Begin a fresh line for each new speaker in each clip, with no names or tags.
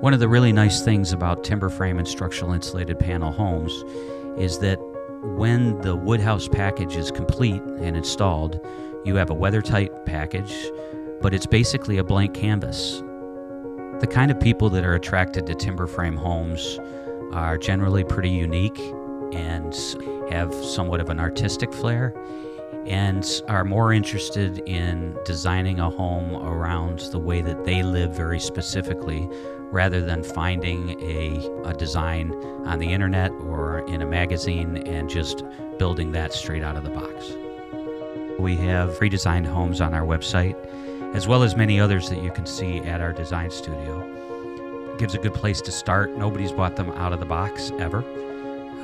One of the really nice things about timber frame and structural insulated panel homes is that when the Woodhouse package is complete and installed, you have a weather-tight package, but it's basically a blank canvas. The kind of people that are attracted to timber frame homes are generally pretty unique and have somewhat of an artistic flair and are more interested in designing a home around the way that they live very specifically rather than finding a, a design on the internet or in a magazine and just building that straight out of the box. We have pre designed homes on our website, as well as many others that you can see at our design studio. It gives a good place to start. Nobody's bought them out of the box ever.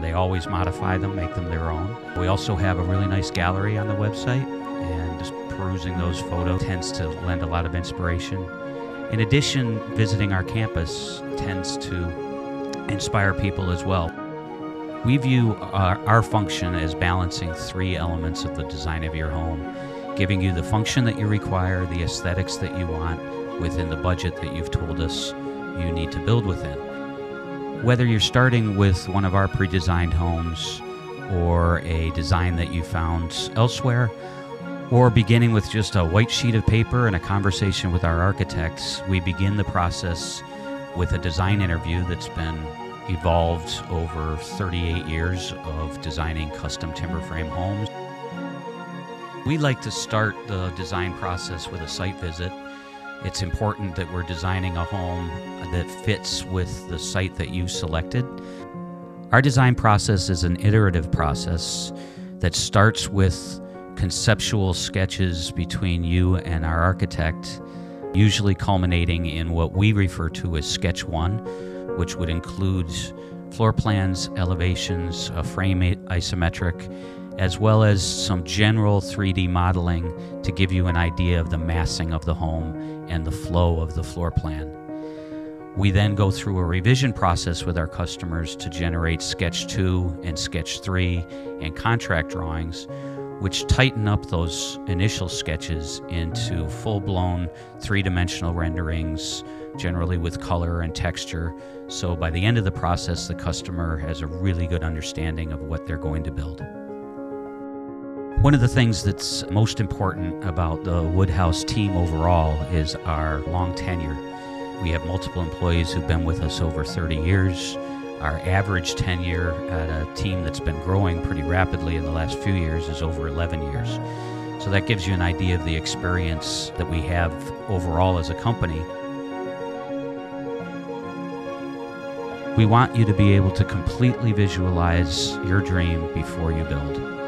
They always modify them, make them their own. We also have a really nice gallery on the website, and just perusing those photos tends to lend a lot of inspiration. In addition, visiting our campus tends to inspire people as well. We view our, our, function as balancing three elements of the design of your home, giving you the function that you require, the aesthetics that you want, within the budget that you've told us you need to build within. Whether you're starting with one of our pre designed homes or a design that you found elsewhere, or beginning with just a white sheet of paper and a conversation with our architects, we begin the process with a design interview that's been evolved over 38 years of designing custom timber frame homes. We like to start the design process with a site visit. It's important that we're designing a home that fits with the site that you selected. Our design process is an iterative process that starts with conceptual sketches between you and our architect, usually culminating in what we refer to as sketch one, which would include floor plans, elevations, a frame isometric, as well as some general 3D modeling to give you an idea of the massing of the home and the flow of the floor plan. We then go through a revision process with our customers to generate Sketch 2 and Sketch 3 and contract drawings, which tighten up those initial sketches into full blown three dimensional renderings, generally with color and texture. So by the end of the process, the customer has a really good understanding of what they're going to build. One of the things that's most important about the Woodhouse team overall is our long tenure. We have multiple employees who've been with us over 30 years. Our average tenure at a team that's been growing pretty rapidly in the last few years is over 11 years. So that gives you an idea of the experience that we have overall as a company. We want you to be able to completely visualize your dream before you build.